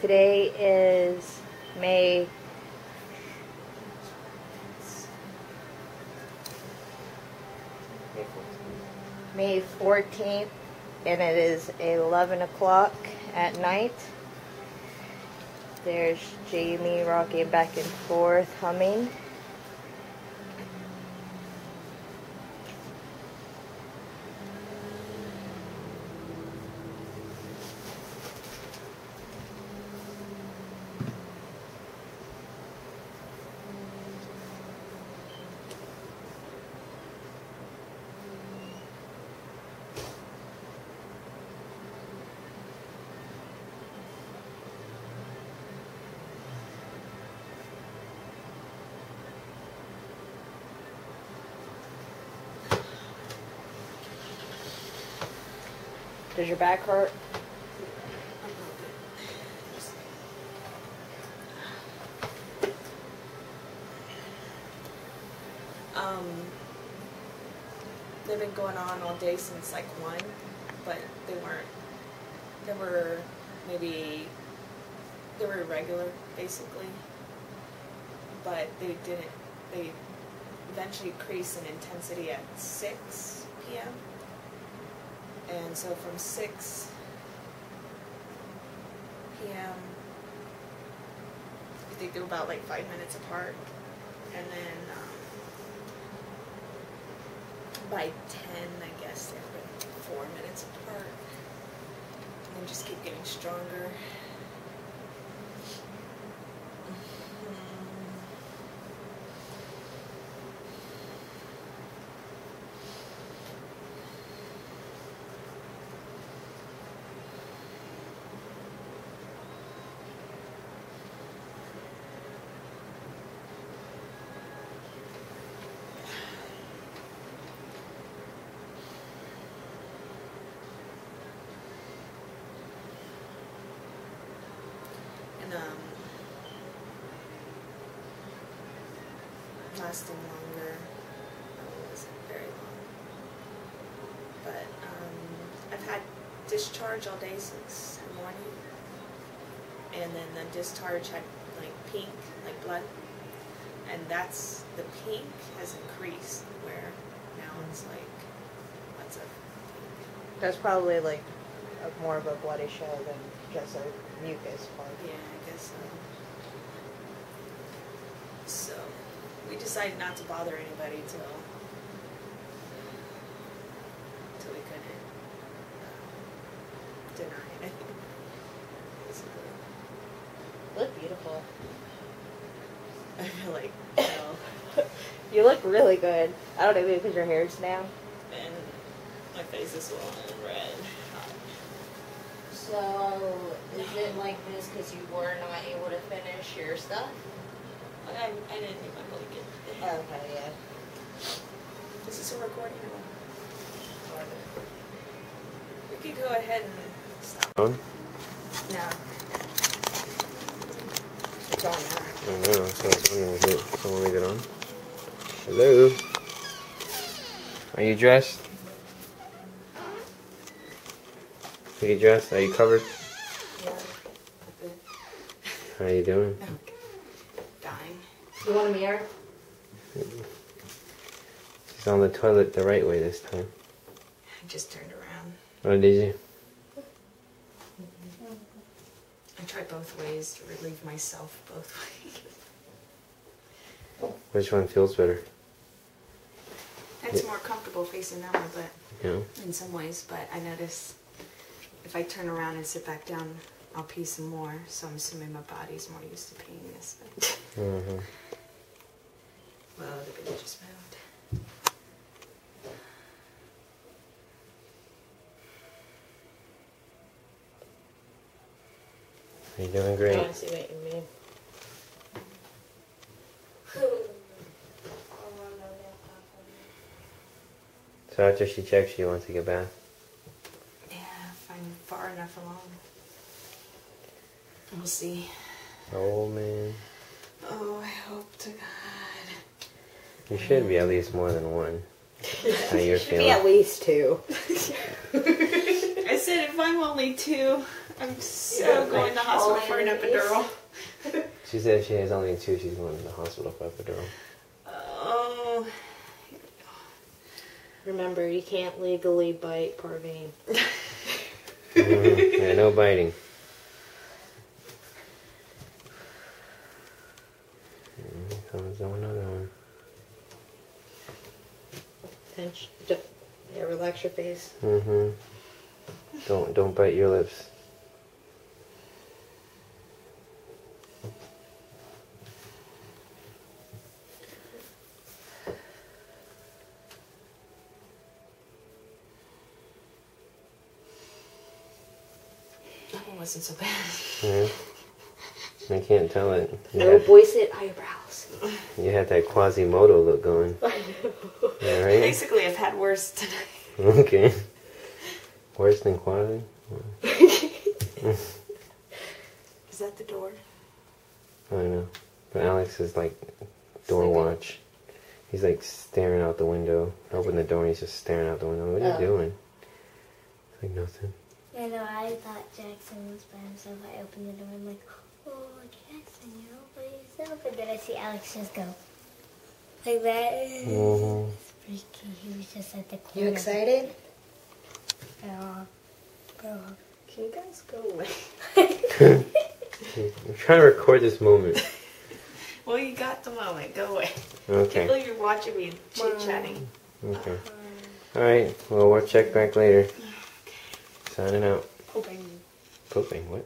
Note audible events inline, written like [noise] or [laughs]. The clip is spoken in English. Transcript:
Today is May May 14th, and it is 11 o'clock at night. There's Jamie rocking back and forth, humming. Does your back hurt? Um, they've been going on all day since like one, but they weren't. They were maybe they were irregular basically, but they didn't. They eventually increased in intensity at six p.m. And so from six p.m. I think they were about like five minutes apart, and then. Um, by 10, I guess they're like four minutes apart. And just keep getting stronger. And um, lasting longer. It wasn't very long. But um, I've had discharge all day since morning. And then the discharge had like pink, like blood. And that's, the pink has increased where now it's like, of pink. That's probably like a, more of a bloody show than just a mucus plug. Yeah, I guess so. So, we decided not to bother anybody till till we couldn't uh, deny it. [laughs] Look beautiful. I feel like well, [laughs] You look really good. I don't know, maybe because your hair's down. and my face is swollen and red. So, is it like this because you were not able to finish your stuff? I, I didn't need my blanket. Okay, yeah. Is this a recording or? We could go ahead and stop. On? No. It's on now. I don't know, so I was wondering if it, someone leave it on. Hello? Are you dressed? Are you dressed? Are you covered? Yeah. How are you doing? Dying. You want a mirror? She's on the toilet the right way this time. I just turned around. Oh, did you? Mm-hmm. I try both ways to relieve myself both [laughs] ways. Which one feels better? It's Yeah. more comfortable facing that way, but You know? in some ways. But I notice if I turn around and sit back down, I'll pee some more. So I'm assuming my body's more used to peeing this way. Mm-hmm. Whoa, the baby just moved. You're doing I great. want to see what you mean. So after she checks, she wants to get a bath. Yeah, if I'm far enough along. We'll see. Oh man, Oh, I hope to God. you should be at least more than one. How [laughs] you're Should be at least two. I said if I'm only two. I'm so don't going like to hospital for an epidural. She said if she has only two, she's going to the hospital for epidural. Oh. Remember, you can't legally bite Parveen. [laughs] Mhm. Yeah, no biting. Mm, Here comes another one. D- yeah, relax your face. Mm-hmm. Don't don't bite your lips. Wasn't so bad. Yeah. I can't tell it. You, No had, voice it eyebrows. you had that Quasimodo look going. [laughs] Yeah, right? Basically, I've had worse tonight. Okay. Worse than Quasi? Is that the door? I don't know. But Alex is like door Sleeping. watch. He's like staring out the window. I Open the door and he's just staring out the window. What are Oh. you doing? It's like nothing. I know, I thought Jackson was by himself. I opened the door. I'm like, oh, Jackson, you're all by yourself. And then I see Alex just go like that. It's mm-hmm. freaky. He was just at the corner. You excited? Yeah. Bro. Can you guys go away? [laughs] I'm trying to record this moment. [laughs] Well, you got the moment. Go away. Can't Okay. believe you're watching me chit chatting. Okay. Uh-huh. Alright. Well, we'll check back later. [laughs] Signing out. Open. Pooping. What?